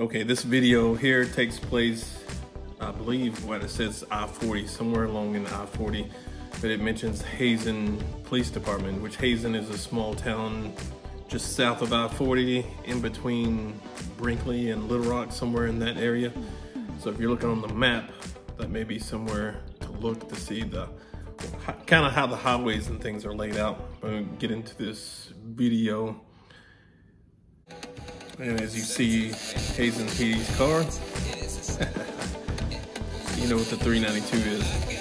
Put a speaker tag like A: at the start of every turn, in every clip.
A: Okay, this video here takes place, I believe what it says I-40, somewhere along in I-40, but it mentions Hazen Police Department, which Hazen is a small town just south of I-40, in between Brinkley and Little Rock, somewhere in that area. So if you're looking on the map, that may be somewhere to look to see the kind of how the highways and things are laid out. I'm get into this video. And as you see, Hazen PD's car, you know what the 392 is.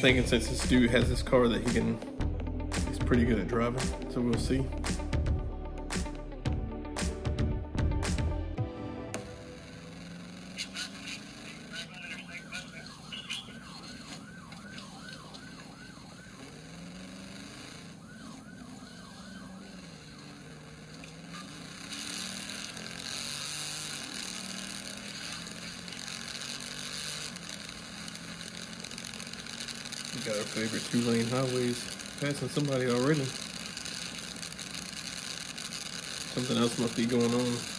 A: Thinking since this dude has this car that he can, he's pretty good at driving, so we'll see. Got our favorite two lane highways passing somebody already. Something else must be going on.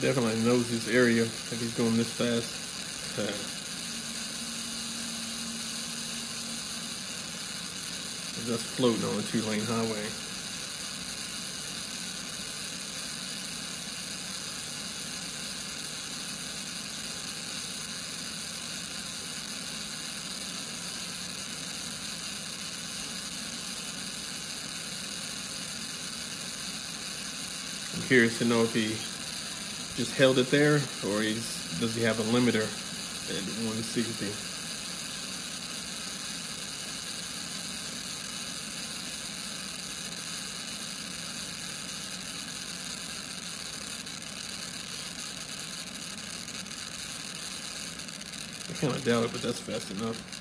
A: Definitely knows this area if he's going this fast. Just floating on a two-lane highway. Curious to know if he just held it there, or he's does he have a limiter at 160? I kind of doubt it, but that's fast enough.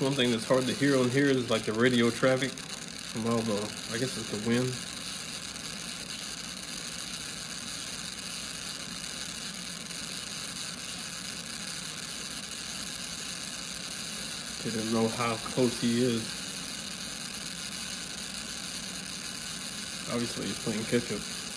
A: One thing that's hard to hear on here is like the radio traffic from all the, I guess it's the wind. Didn't know how close he is. Obviously he's playing catch up.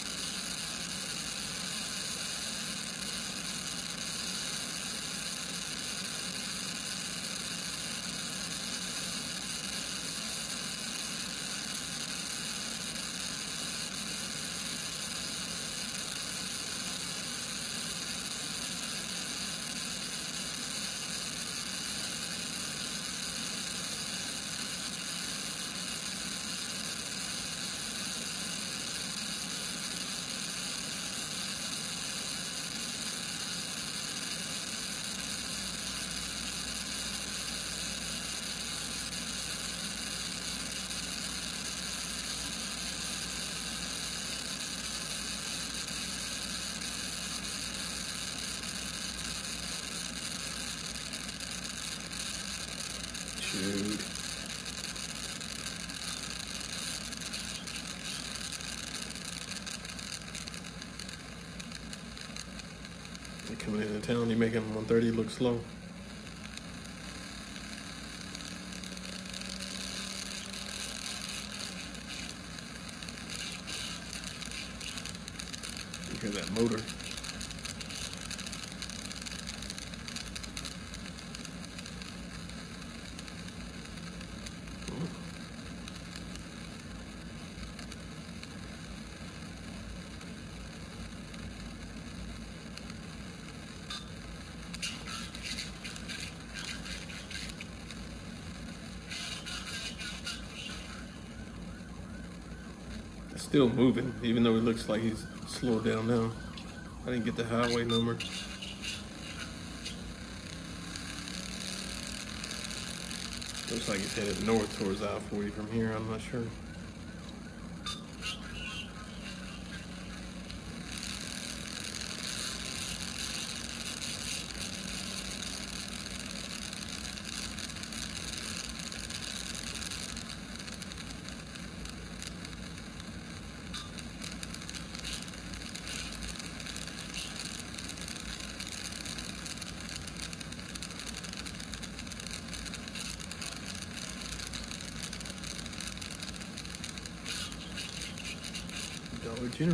A: You making 130 look slow. You hear that motor. Still moving, even though it looks like he's slowed down now. I didn't get the highway number. Looks like he's headed north towards I-40 from here, I'm not sure. Oh,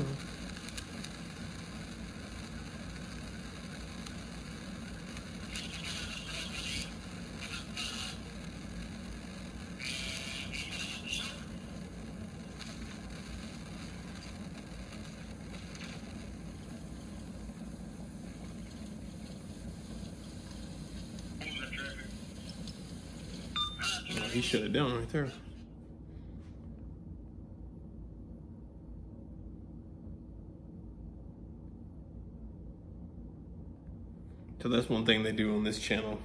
A: he shut it down right there. So that's one thing they do on this channel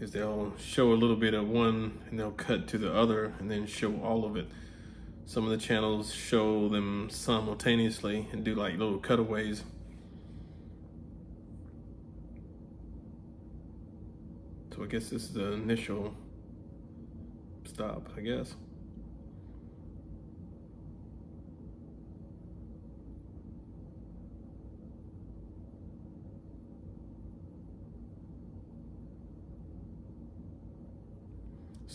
A: is they'll show a little bit of one and they'll cut to the other and then show all of it. Some of the channels show them simultaneously and do like little cutaways. So I guess this is the initial stop, I guess.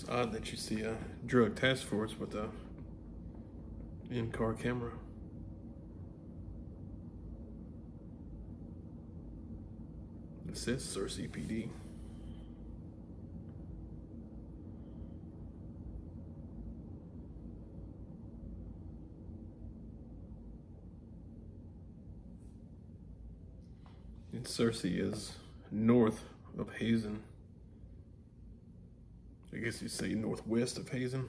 A: Odd that you see a drug task force with a in-car camera. It says Searcy PD. And Searcy is north of Hazen. I guess you say northwest of Hazen.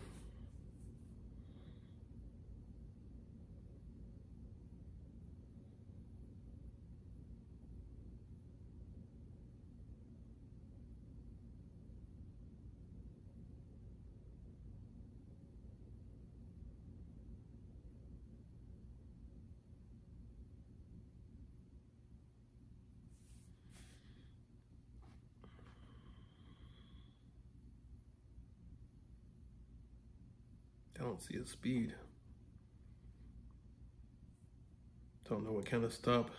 A: I don't see a speed. Don't know what kind of stop.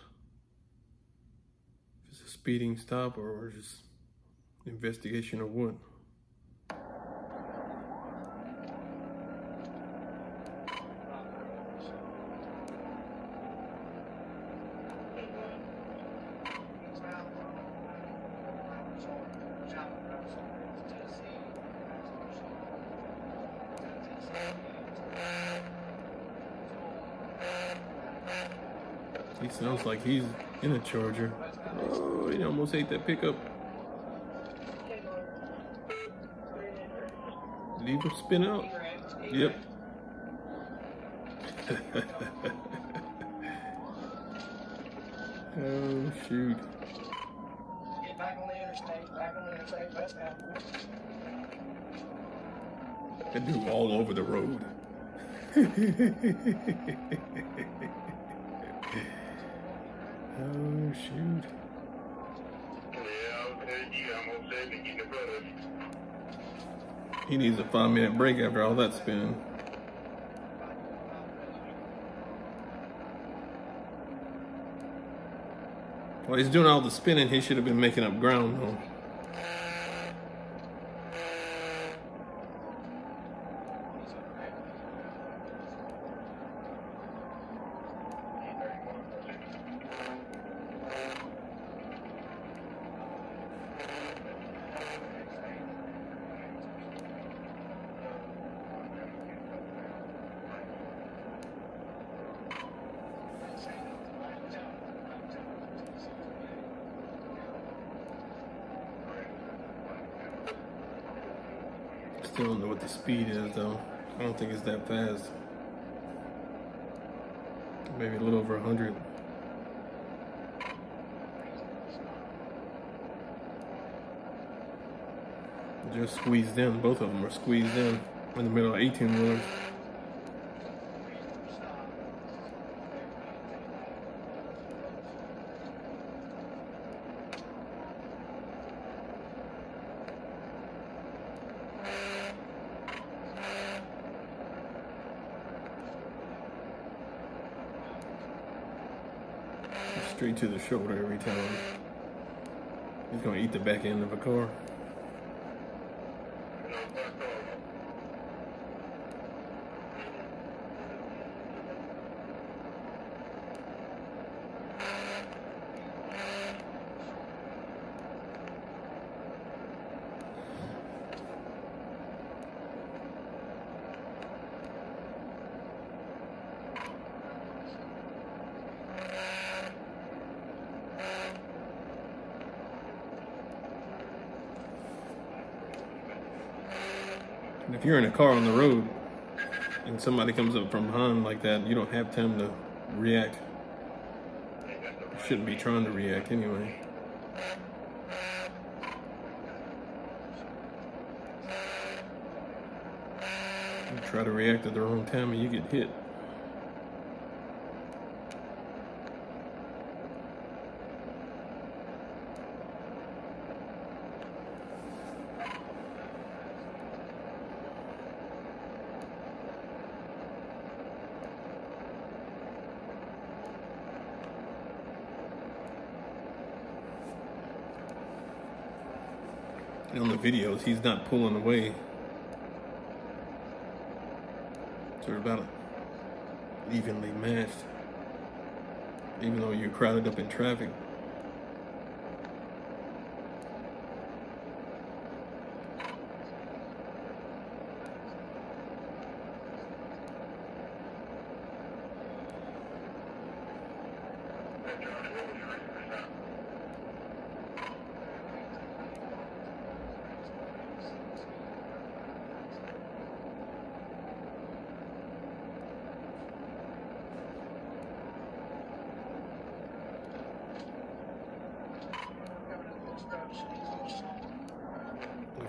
A: If it's a speeding stop or just investigation or what. He sounds like he's in a charger. Oh, he almost ate that pickup. Leave him spin out. Yep. oh shoot.
B: Get back on the interstate, back on the interstate, westbound.
A: That dude all over the road.
C: the brothers.
A: He needs a five minute break after all that spin. While he's doing all the spinning, he should have been making up ground though. Still don't know what the speed is though. I don't think it's that fast. Maybe a little over 100. Just squeezed in. Both of them are squeezed in in the middle of 18 wheelers. Straight to the shoulder every time. He's gonna eat the back end of a car. If you're in a car on the road and somebody comes up from behind like that, you don't have time to react. You shouldn't be trying to react anyway. You try to react at the wrong time and you get hit. On the videos, he's not pulling away. So about evenly matched. Even though you're crowded up in traffic.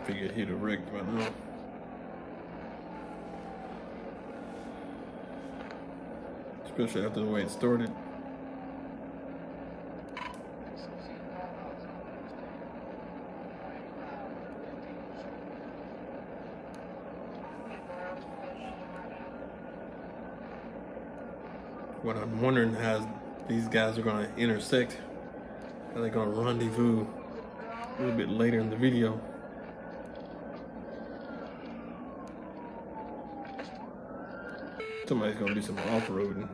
A: Figured he'd have wrecked by now. Especially after the way it started. What I'm wondering how these guys are going to intersect. Are they going to rendezvous a little bit later in the video? Somebody's gonna do some off-roading.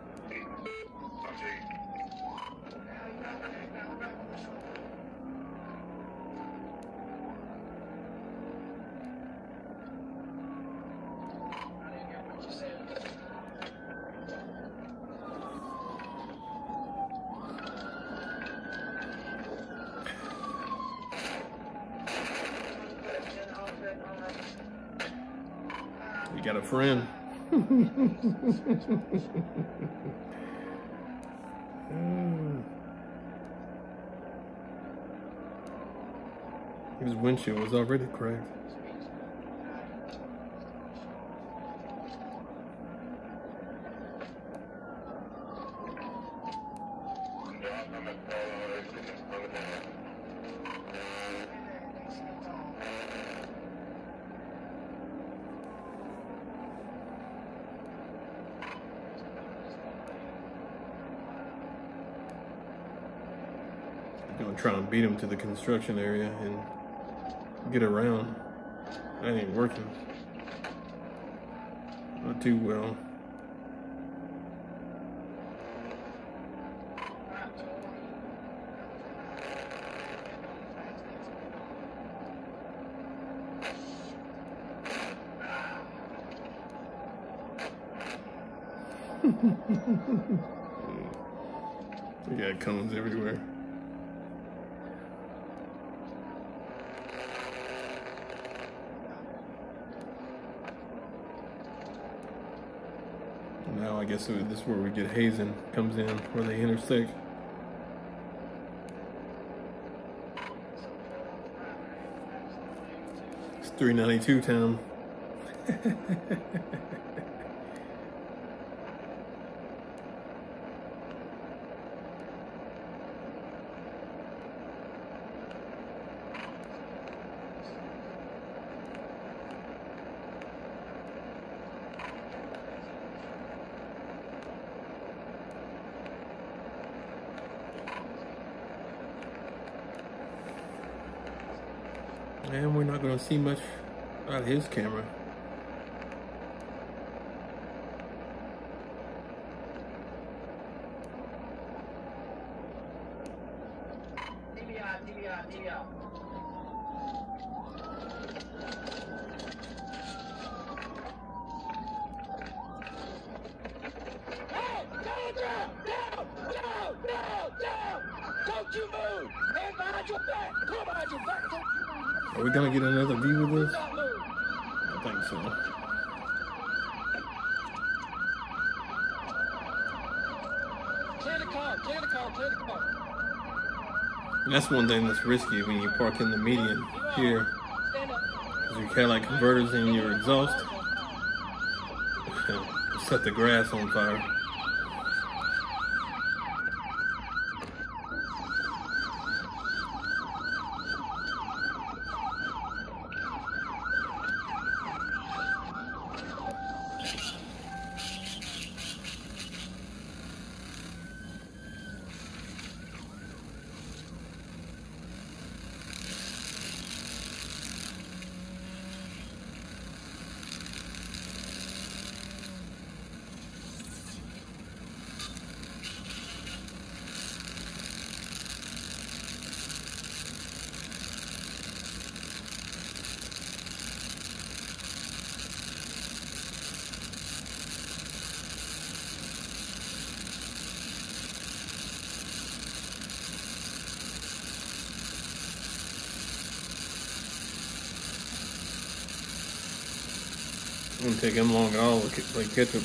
A: You got a friend. His windshield was already cracked. The construction area and get around. That ain't working. Not too well. We got cones everywhere. Now I guess this is where we get Hazen comes in, where they intersect. It's 392 town. And we're not going to see much out of his camera
D: down, down, down, down, down, down! Don't you move! Hands behind your back! Come behind your back! Don't you move!
A: Are we going to get another view of this? I think so.
D: Clear the car! Clear the car! Clear the car!
A: And that's one thing that's risky when you park in the median here.
D: Stand up!
A: Because your catalytic converters in your exhaust set the grass on fire. Wouldn't take him long at all to play catch up.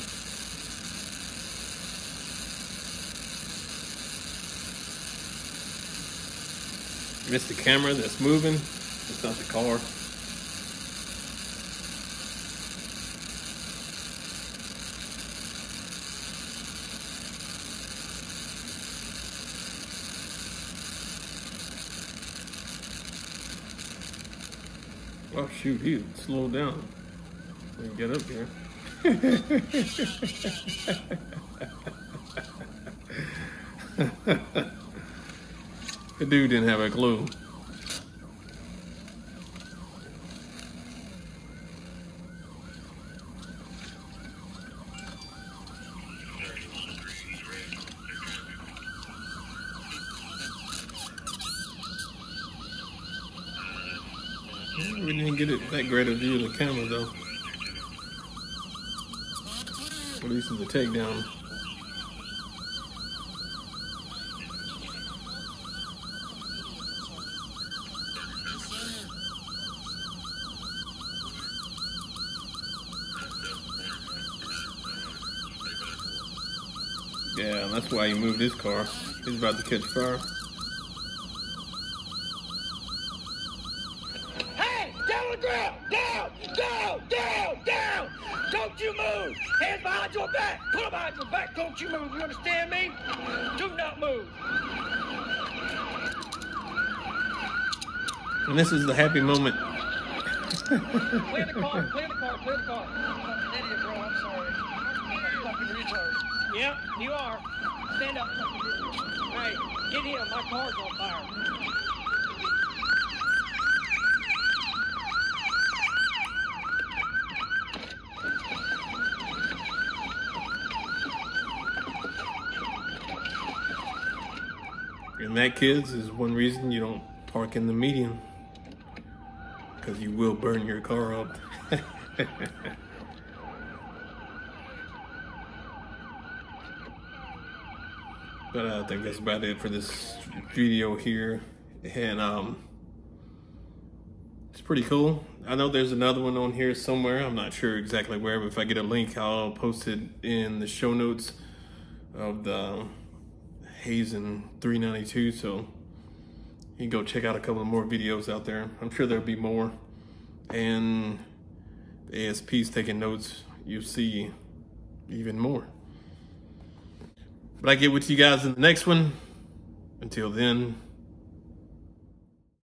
A: Missed the camera that's moving. It's not the car. Oh shoot, he slowed down. You get up here. the dude didn't have a clue. We didn't get it that great a view of the camera though. In the takedown. Yeah, that's why you moved his car. He's about to catch fire.
D: Hey! Down on the ground! Down! Down! Down! Down! Don't you move! Hands behind your back! Put them behind your back! Don't you move! You understand me? Do not move!
A: And this is the happy moment.
D: Clear the car! Clear the car! Clear the car! I'm an idiot, bro. I'm sorry. I'm fucking retard. Yep, you are. Stand up. Hey, get him. My car's on fire.
A: And that, kids, is one reason you don't park in the median. Because you will burn your car up. but I think that's about it for this video here. And um, it's pretty cool. I know there's another one on here somewhere. I'm not sure exactly where, but if I get a link, I'll post it in the show notes of the Hazen 392. So you go check out a couple of more videos out there. I'm sure there'll be more. And the ASP's taking notes. You'll see even more. But I get with you guys in the next one. Until then,